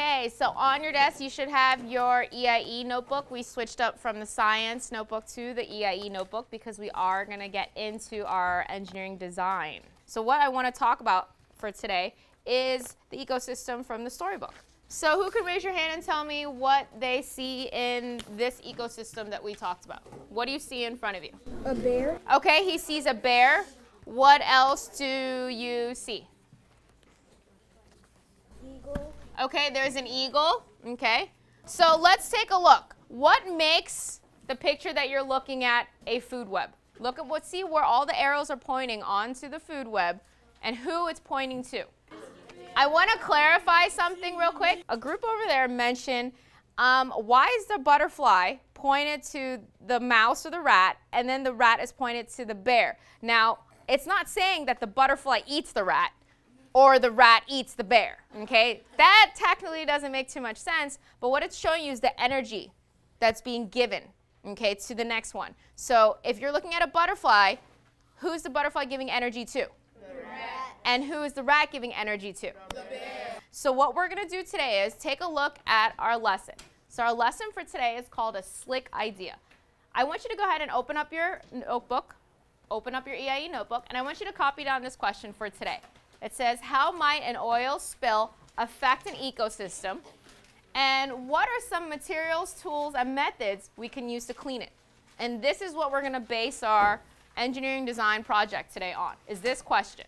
Okay, so on your desk you should have your EIE notebook. We switched up from the science notebook to the EIE notebook because we are going to get into our engineering design. So what I want to talk about for today is the ecosystem from the storybook. So who can raise your hand and tell me what they see in this ecosystem that we talked about? What do you see in front of you? A bear. Okay, he sees a bear. What else do you see? Eagle. Okay, there's an eagle. Okay. So let's take a look. What makes the picture that you're looking at a food web? Look at what, see where all the arrows are pointing onto the food web and who it's pointing to. I want to clarify something real quick. A group over there mentioned um, why is the butterfly pointed to the mouse or the rat and then the rat is pointed to the bear? Now, it's not saying that the butterfly eats the rat or the rat eats the bear, okay? That technically doesn't make too much sense, but what it's showing you is the energy that's being given, okay, to the next one. So if you're looking at a butterfly, who's the butterfly giving energy to? The rat. And who is the rat giving energy to? The bear. So what we're going to do today is take a look at our lesson. So our lesson for today is called a slick idea. I want you to go ahead and open up your notebook, open up your EIE notebook, and I want you to copy down this question for today. It says, how might an oil spill affect an ecosystem? And what are some materials, tools, and methods we can use to clean it? And this is what we're going to base our engineering design project today on, is this question.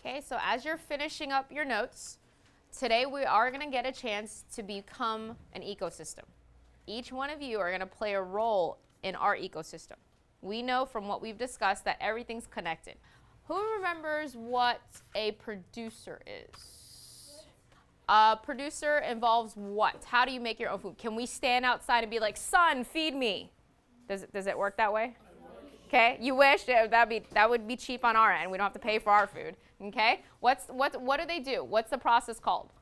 Okay, so as you're finishing up your notes, today we are going to get a chance to become an ecosystem. Each one of you are going to play a role in our ecosystem. We know from what we've discussed that everything's connected. Who remembers what a producer is? A producer involves what? How do you make your own food? Can we stand outside and be like, sun, feed me? Does it, does it work that way? Okay, you wish that be that would be cheap on our end. We don't have to pay for our food. Okay, what's what what do they do? What's the process called?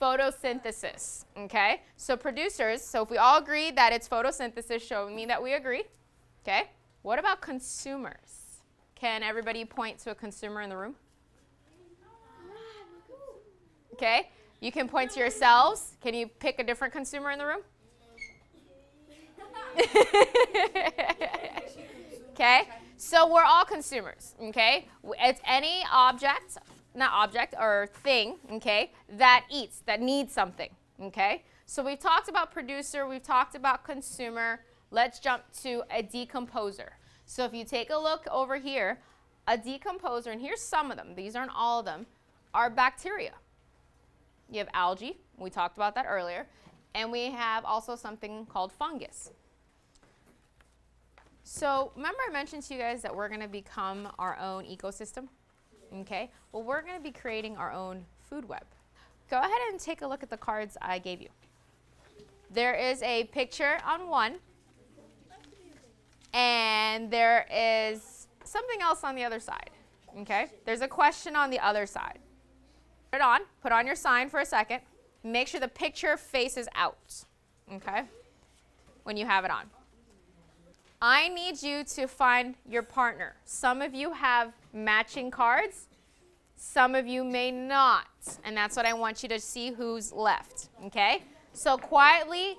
Photosynthesis. Okay, so producers. So if we all agree that it's photosynthesis, showing me that we agree. Okay, what about consumers? Can everybody point to a consumer in the room? Okay, you can point to yourselves. Can you pick a different consumer in the room? okay, so we're all consumers, okay? It's any object, not object, or thing, okay, that eats, that needs something, okay? So we've talked about producer, we've talked about consumer. Let's jump to a decomposer. So if you take a look over here, a decomposer, and here's some of them, these aren't all of them, are bacteria. You have algae, we talked about that earlier, and we have also something called fungus. So remember I mentioned to you guys that we're going to become our own ecosystem? Okay. Well, we're going to be creating our own food web. Go ahead and take a look at the cards I gave you. There is a picture on one, and there is something else on the other side. Okay. There's a question on the other side. Put it on. Put on your sign for a second. Make sure the picture faces out. Okay. When you have it on. I need you to find your partner. Some of you have matching cards. Some of you may not. And that's what I want you to see who's left. Okay? So quietly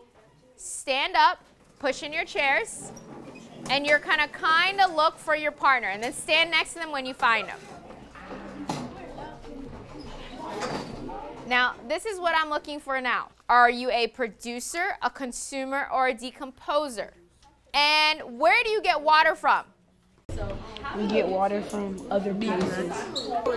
stand up, push in your chairs, and you're going to kind of look for your partner. And then stand next to them when you find them. Now, this is what I'm looking for now. Are you a producer, a consumer, or a decomposer? And where do you get water from? We get water from other places.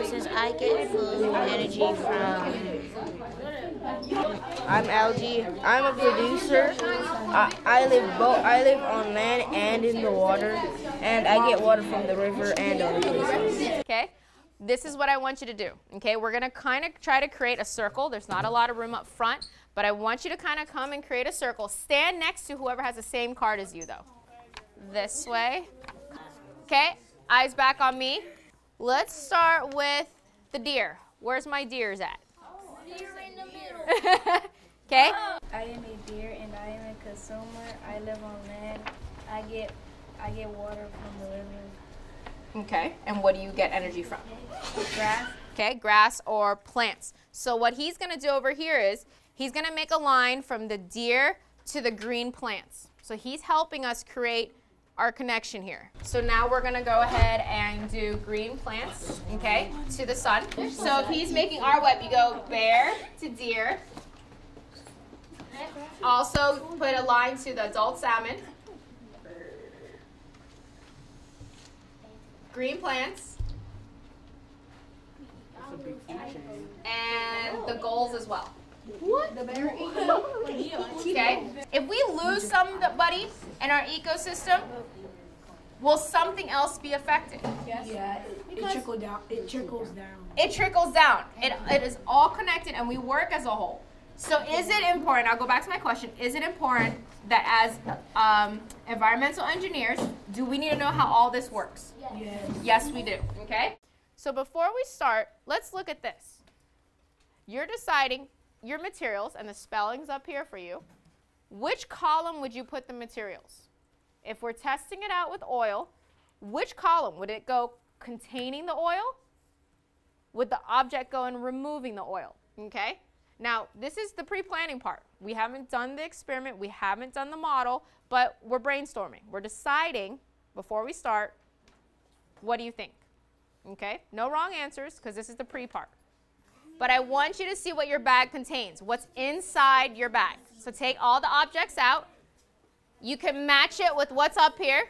Since I get food energy from. I'm Algae. I'm a producer. I, I live both. I live on land and in the water, and I get water from the river and other places. Okay. This is what I want you to do. Okay, we're gonna kind of try to create a circle. There's not a lot of room up front, but I want you to kind of come and create a circle. Stand next to whoever has the same card as you, though. This way. Okay, eyes back on me. Let's start with the deer. Where's my deers at? Deer in the middle. okay. I am a deer and I am a consumer. I live on land. I get I get water from the river. Okay. And what do you get energy from? Grass. okay, grass or plants. So what he's gonna do over here is he's gonna make a line from the deer to the green plants. So he's helping us create our connection here. So now we're gonna go ahead and do green plants, okay, to the sun. So if he's making our web, you go bear to deer. Also put a line to the adult salmon. Green plants. And the goals as well. Okay? If we lose somebody in our ecosystem, will something else be affected? Yes. Yeah, it, it trickles down. It trickles down. It trickles down. It, it is all connected and we work as a whole. So is it important, I'll go back to my question, is it important that as um, environmental engineers, do we need to know how all this works? Yes. Yes, we do. Okay? So before we start, let's look at this. You're deciding your materials, and the spelling's up here for you. Which column would you put the materials? If we're testing it out with oil, which column? Would it go containing the oil? Would the object go in removing the oil? Okay? Now, this is the pre-planning part. We haven't done the experiment, we haven't done the model, but we're brainstorming. We're deciding before we start, what do you think? Okay? No wrong answers because this is the pre part. But I want you to see what your bag contains, what's inside your bag. So take all the objects out. You can match it with what's up here.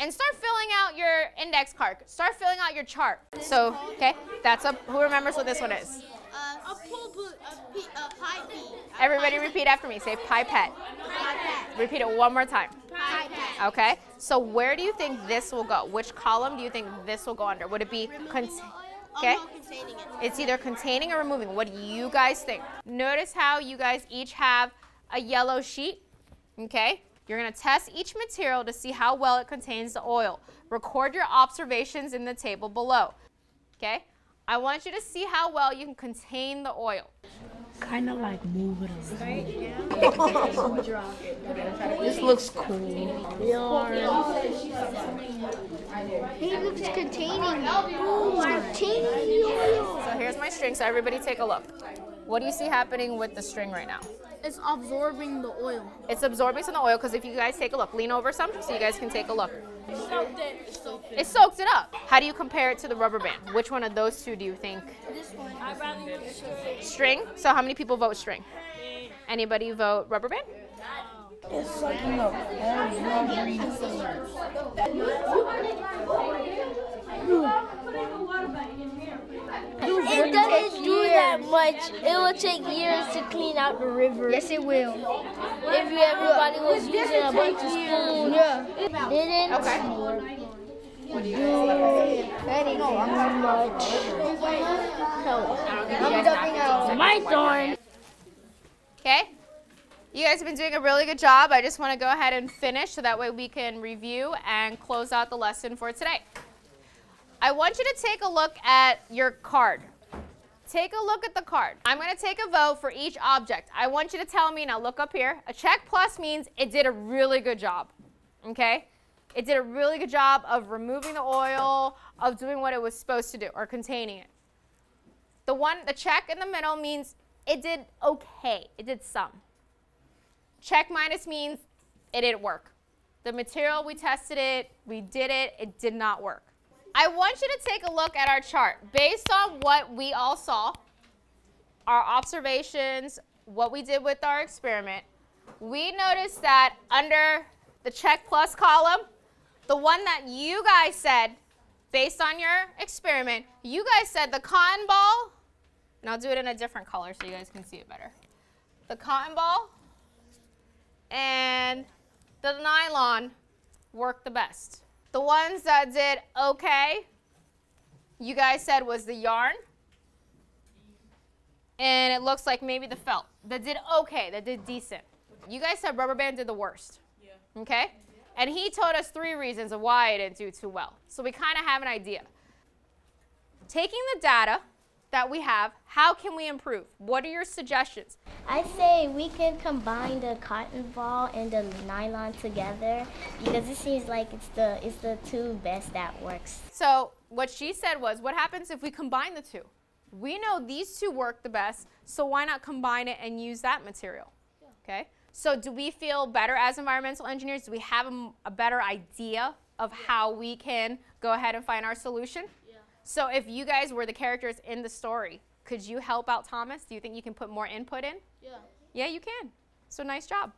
And start filling out your index card. Start filling out your chart. So, okay, that's a, who remembers what this one is? Uh, a pool boot, a, pe- a pie bee. Everybody repeat after me. Say pipette. Pipette. Repeat it one more time. Pipette. Okay? So where do you think this will go? Which column do you think this will go under? Would it be Okay? Oh, no, it. It's either containing or removing. What do you guys think? Notice how you guys each have a yellow sheet. Okay? You're going to test each material to see how well it contains the oil. Record your observations in the table below. Okay? I want you to see how well you can contain the oil. Kind of like move it around. this looks cool. He looks containing. Containing. So here's my string, so everybody take a look. What do you see happening with the string right now? It's absorbing the oil. It's absorbing some of the oil because if you guys take a look, lean over some so you guys can take a look. Soaked It soaked it up. How do you compare it to the rubber band? Which one of those two do you think? This one. I'd rather use String? So how many people vote string? Anybody vote rubber band? It's sucking up every It doesn't do that much. It will take years to clean out the river. Yes, it will. If you, everybody was using a bunch of spoons. Yeah. Didn't Okay. Very much. I'm dumping out. My darn. Okay. You guys have been doing a really good job. I just want to go ahead and finish so that way we can review and close out the lesson for today. I want you to take a look at your card. Take a look at the card. I'm going to take a vote for each object. I want you to tell me, now look up here, a check plus means it did a really good job. Okay? It did a really good job of removing the oil, of doing what it was supposed to do, or containing it. The one, the check in the middle means it did okay. It did some. Check minus means it didn't work. The material, we tested it, we did it, it did not work. I want you to take a look at our chart. Based on what we all saw, our observations, what we did with our experiment, we noticed that under the check plus column, the one that you guys said, based on your experiment, you guys said the cotton ball, and I'll do it in a different color so you guys can see it better. The cotton ball and the nylon worked the best. The ones that did okay, you guys said was the yarn. And it looks like maybe the felt. That did okay, that did decent. You guys said rubber band did the worst. Yeah. Okay? And he told us three reasons of why it didn't do too well. So we kind of have an idea. Taking the data that we have, how can we improve? What are your suggestions? I say we can combine the cotton ball and the nylon together because it seems like it's the it's the two best that works. So what she said was, what happens if we combine the two? We know these two work the best, so why not combine it and use that material? Okay. So do we feel better as environmental engineers? Do we have a, a better idea of how we can go ahead and find our solution? Yeah. So if you guys were the characters in the story, could you help out Thomas? Do you think you can put more input in? Yeah. Yeah, you can. So nice job.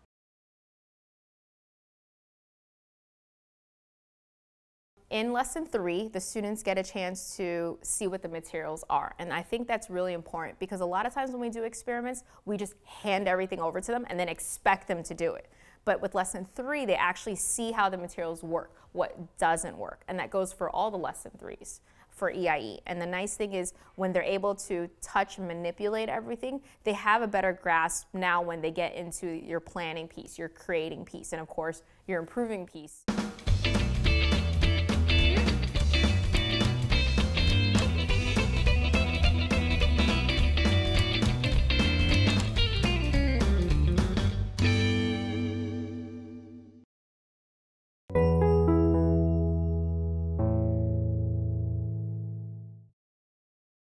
in lesson three, the students get a chance to see what the materials are. And I think that's really important because a lot of times when we do experiments, we just hand everything over to them and then expect them to do it. But with lesson three, they actually see how the materials work, what doesn't work. And that goes for all the lesson threes for EIE. And the nice thing is when they're able to touch and manipulate everything, they have a better grasp now when they get into your planning piece, your creating piece, and of course, your improving piece.